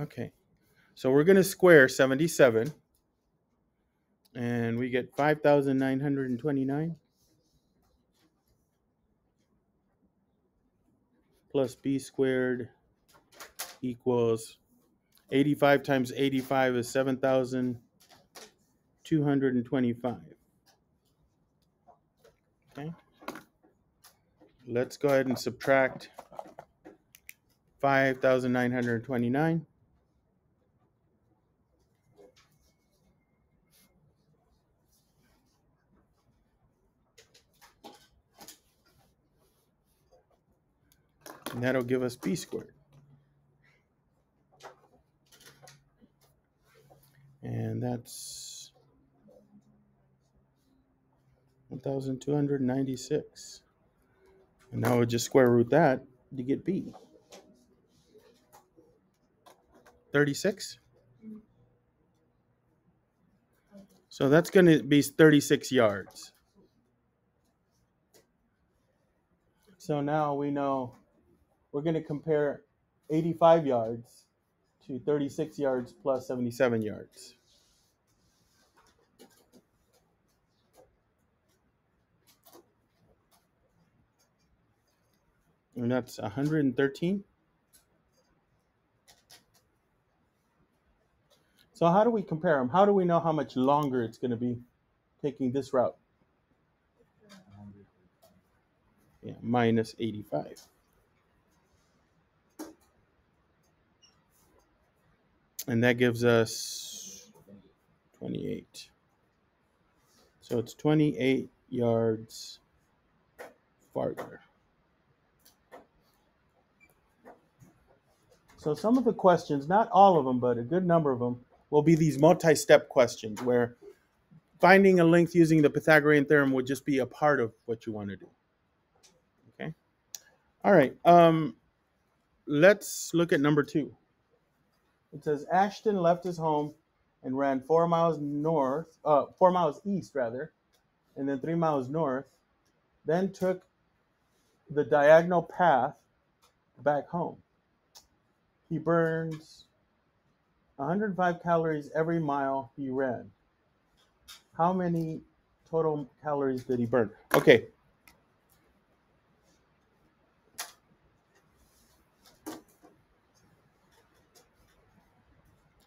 Okay. So we're going to square 77 and we get 5,929 plus b squared equals 85 times 85 is 7,225. Okay. Let's go ahead and subtract 5,929. And that'll give us b squared. And that's 1,296. And now we'll just square root that to get b. 36? So that's going to be 36 yards. So now we know we're going to compare 85 yards to 36 yards plus 77 yards. And that's 113. So how do we compare them? How do we know how much longer it's going to be taking this route? Yeah, minus 85. And that gives us 28. So it's 28 yards farther. So some of the questions, not all of them, but a good number of them, will be these multi-step questions where finding a length using the Pythagorean theorem would just be a part of what you want to do. Okay. All right. Um, let's look at number two. It says Ashton left his home and ran four miles north, uh, four miles east rather, and then three miles north, then took the diagonal path back home. He burns 105 calories every mile he ran. How many total calories did he burn? Okay,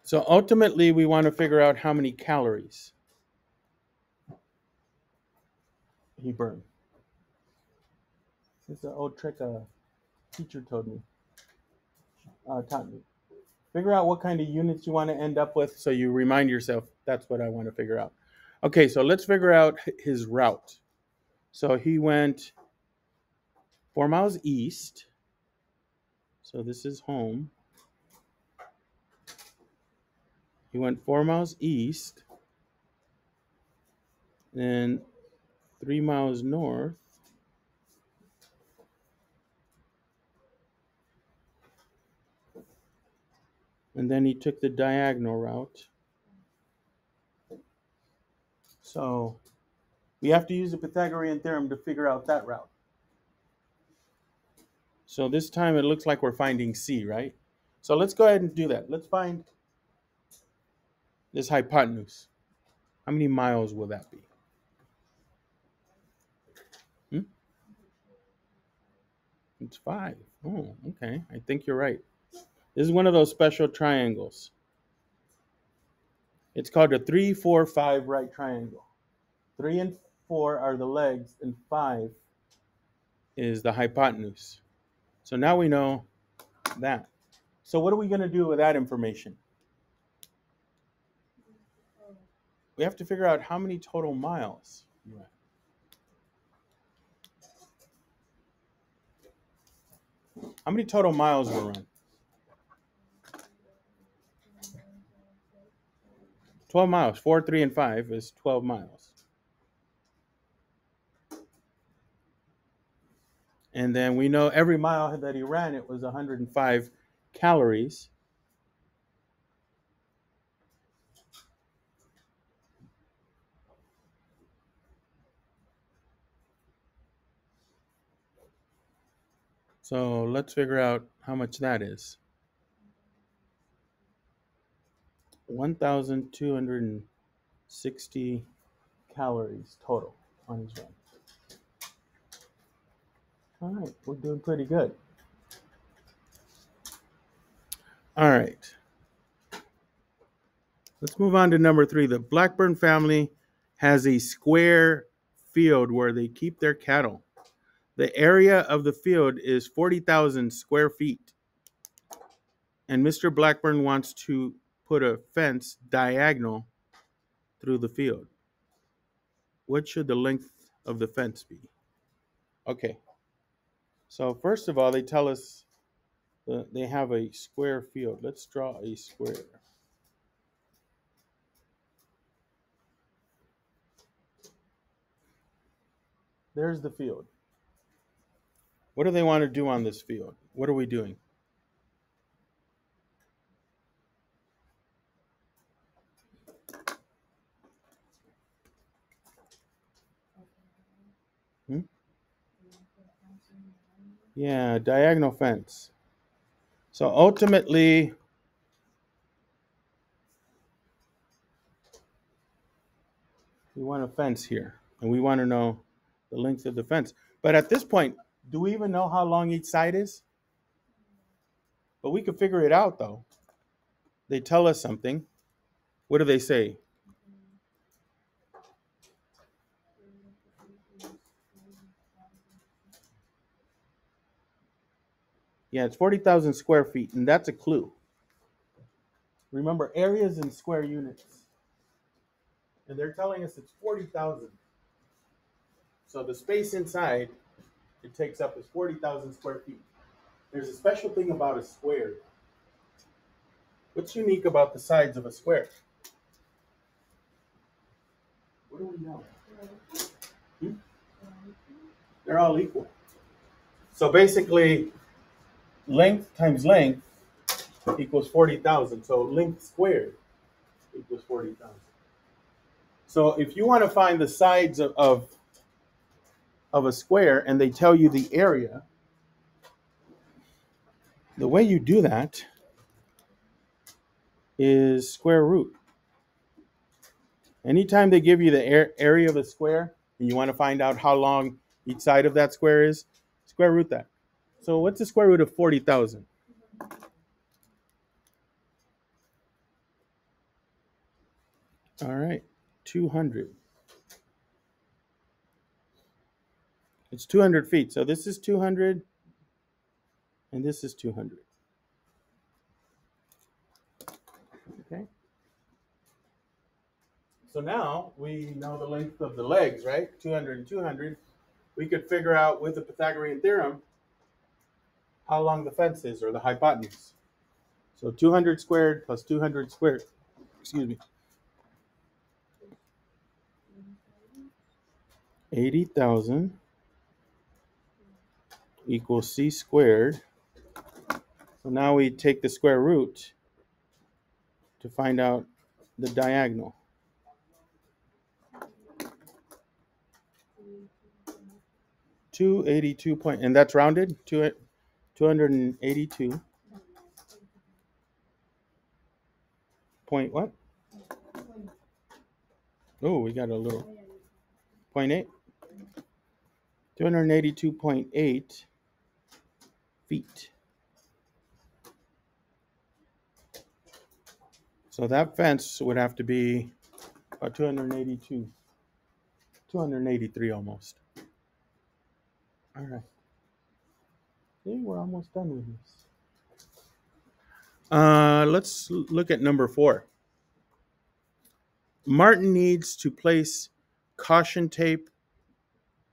So ultimately, we want to figure out how many calories he burned. This is an old trick a teacher told me, uh, taught me. Figure out what kind of units you want to end up with so you remind yourself that's what I want to figure out. Okay, so let's figure out his route. So he went four miles east. So this is home. He went four miles east, then three miles north. And then he took the diagonal route. So we have to use the Pythagorean theorem to figure out that route. So this time it looks like we're finding C, right? So let's go ahead and do that. Let's find this hypotenuse. How many miles will that be? Hmm? It's five. Oh, okay. I think you're right. This is one of those special triangles. It's called a three, four, five right triangle. Three and four are the legs, and five is the hypotenuse. So now we know that. So what are we going to do with that information? We have to figure out how many total miles you. How many total miles were run? 12 miles. 4, 3, and 5 is 12 miles. And then we know every mile that he ran, it was 105 calories. So let's figure out how much that is. 1,260 calories total on each run. All right, we're doing pretty good. All right. Let's move on to number three. The Blackburn family has a square field where they keep their cattle. The area of the field is 40,000 square feet. And Mr. Blackburn wants to put a fence diagonal through the field. What should the length of the fence be? Okay. So, first of all, they tell us that they have a square field. Let's draw a square. There's the field. What do they want to do on this field? What are we doing? Hmm? Yeah, diagonal fence. So ultimately, we want a fence here, and we want to know the length of the fence. But at this point, do we even know how long each side is? But we could figure it out though. They tell us something. What do they say? Yeah, it's 40,000 square feet, and that's a clue. Remember, areas in square units. And they're telling us it's 40,000. So the space inside it takes up is 40,000 square feet. There's a special thing about a square. What's unique about the sides of a square? What do we know? Hmm? They're all equal. So basically, length times length equals 40,000. So length squared equals 40,000. So if you want to find the sides of, of of a square and they tell you the area, the way you do that is square root. Anytime they give you the area of a square and you want to find out how long each side of that square is, square root that. So what's the square root of 40,000? All right, 200. It's 200 feet. So this is 200 and this is 200. Okay. So now we know the length of the legs, right? 200 and 200. We could figure out with the Pythagorean theorem how long the fence is or the hypotenuse. So 200 squared plus 200 squared, excuse me, 80,000 equals c squared. So now we take the square root to find out the diagonal. Two eighty-two point, and that's rounded. Two two hundred and eighty-two point what? Oh, we got a little point eight. Two hundred eighty-two point eight feet. So that fence would have to be about 282, 283 almost. All right. See, we're almost done with this. Uh, let's look at number four. Martin needs to place caution tape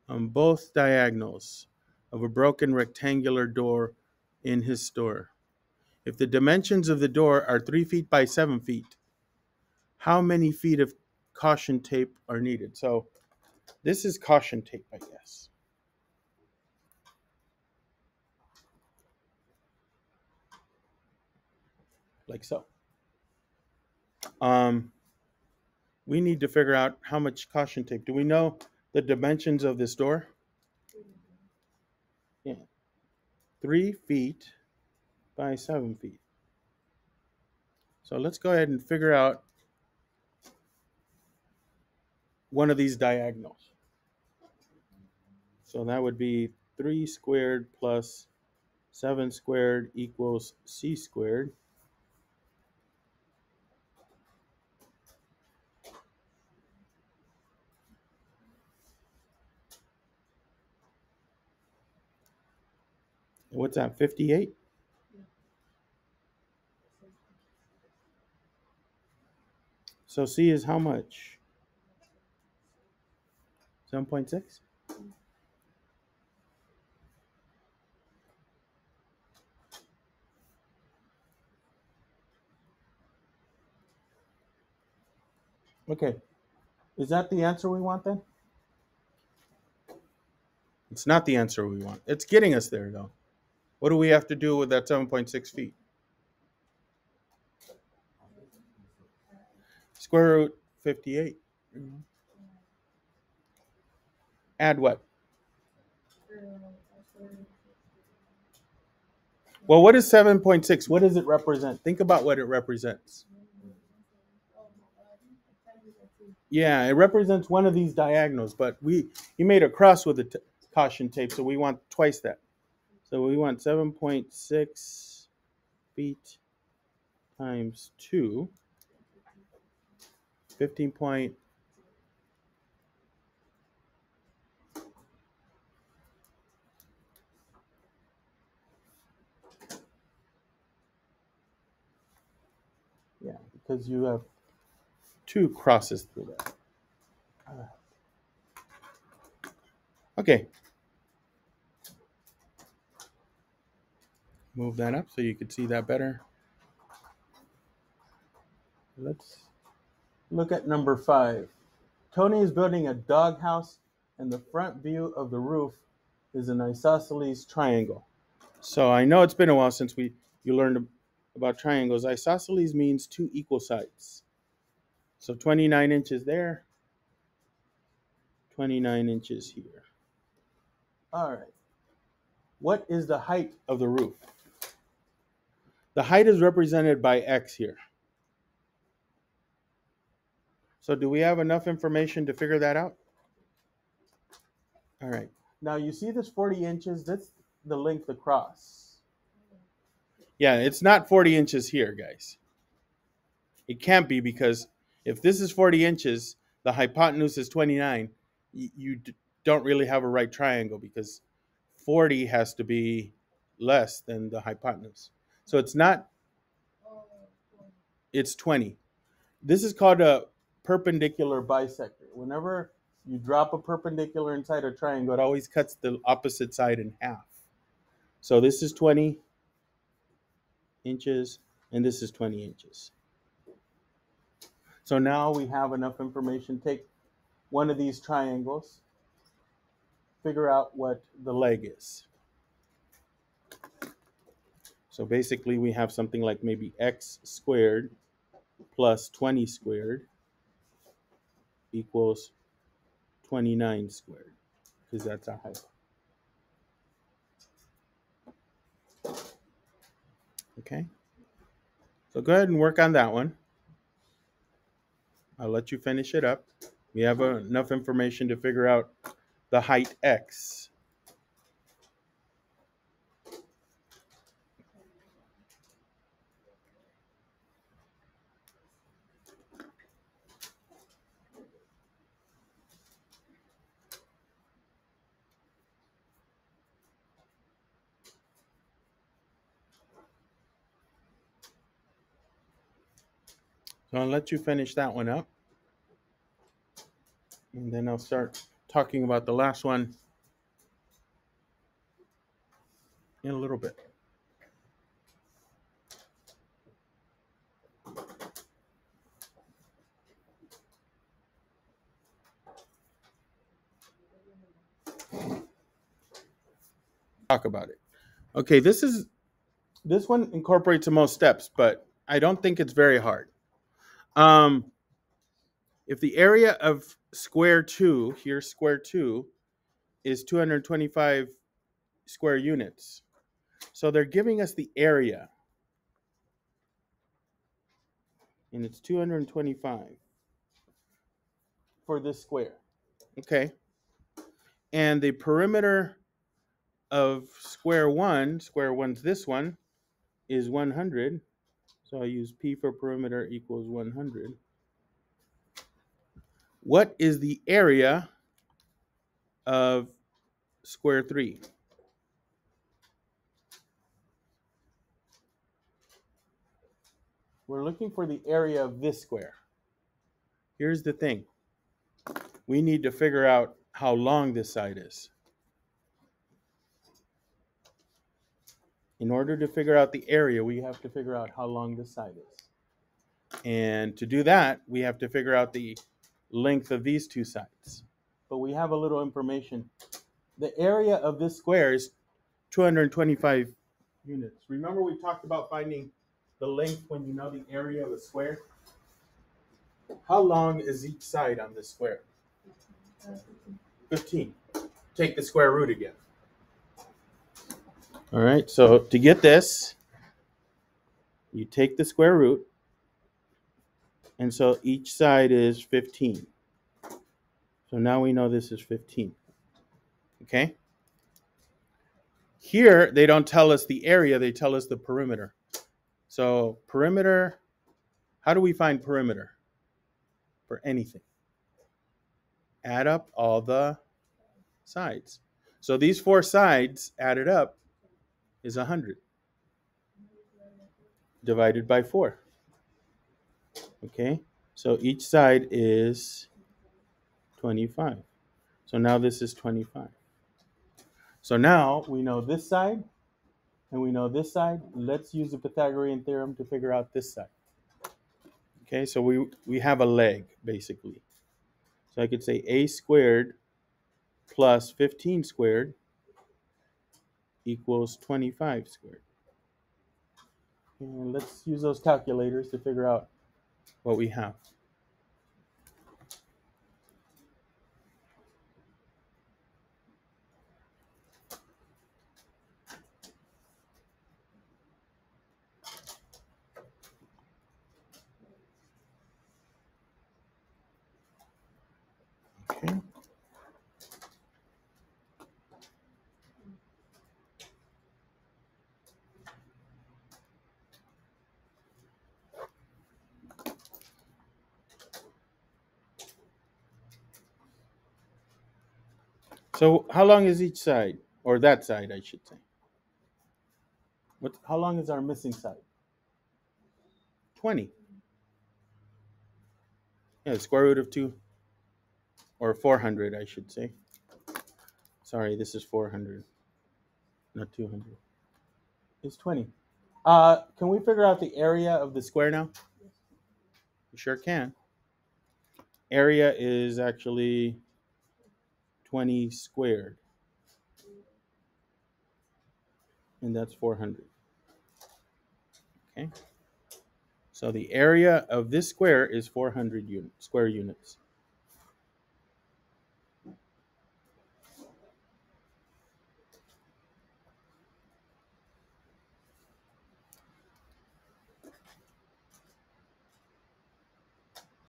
on both diagonals of a broken rectangular door in his store. If the dimensions of the door are three feet by seven feet, how many feet of caution tape are needed? So this is caution tape, I guess. Like so. Um, we need to figure out how much caution tape. Do we know the dimensions of this door? Three feet by seven feet. So let's go ahead and figure out one of these diagonals. So that would be 3 squared plus 7 squared equals c squared. What's that, 58? So C is how much? 7.6? Okay. Is that the answer we want then? It's not the answer we want. It's getting us there though. What do we have to do with that 7.6 feet? Square root 58. Add what? Well, what is 7.6? What does it represent? Think about what it represents. Yeah, it represents one of these diagonals, but we he made a cross with the caution tape, so we want twice that. So we want 7.6 feet times 2. 15 point yeah because you have two crosses through that uh, okay move that up so you can see that better let's Look at number five. Tony is building a doghouse, and the front view of the roof is an isosceles triangle. So I know it's been a while since we you learned about triangles. Isosceles means two equal sides. So 29 inches there, 29 inches here. All right. What is the height of the roof? The height is represented by x here. So do we have enough information to figure that out? All right. Now you see this 40 inches, that's the length across. Yeah, it's not 40 inches here, guys. It can't be because if this is 40 inches, the hypotenuse is 29, you don't really have a right triangle because 40 has to be less than the hypotenuse. So it's not, it's 20. This is called a perpendicular bisector. Whenever you drop a perpendicular inside a triangle, it always cuts the opposite side in half. So this is 20 inches, and this is 20 inches. So now we have enough information. Take one of these triangles, figure out what the leg is. So basically we have something like maybe x squared plus 20 squared equals 29 squared because that's our height. Okay, so go ahead and work on that one. I'll let you finish it up. We have enough information to figure out the height x. So I'll let you finish that one up. And then I'll start talking about the last one in a little bit. Talk about it. Okay, this is this one incorporates the most steps, but I don't think it's very hard. Um, if the area of square two, here square two, is 225 square units. So they're giving us the area. and it's 225 for this square. Okay. And the perimeter of square one, square one's this one, is 100. So I use P for perimeter equals 100. What is the area of square three? We're looking for the area of this square. Here's the thing. We need to figure out how long this side is. In order to figure out the area, we have to figure out how long this side is. And to do that, we have to figure out the length of these two sides. But we have a little information. The area of this square is 225 units. Remember we talked about finding the length when you know the area of a square? How long is each side on this square? 15. Take the square root again. All right, so to get this, you take the square root, and so each side is 15. So now we know this is 15. Okay? Here, they don't tell us the area, they tell us the perimeter. So perimeter, how do we find perimeter for anything? Add up all the sides. So these four sides added up is 100 divided by 4. Okay, so each side is 25. So now this is 25. So now we know this side and we know this side. Let's use the Pythagorean theorem to figure out this side. Okay, so we, we have a leg basically. So I could say a squared plus 15 squared equals 25 squared. And let's use those calculators to figure out what we have. So how long is each side? Or that side, I should say. What, how long is our missing side? 20. Yeah, the square root of 2. Or 400, I should say. Sorry, this is 400, not 200. It's 20. Uh, can we figure out the area of the square now? We sure can. Area is actually 20 squared. And that's 400. Okay. So the area of this square is 400 unit, square units.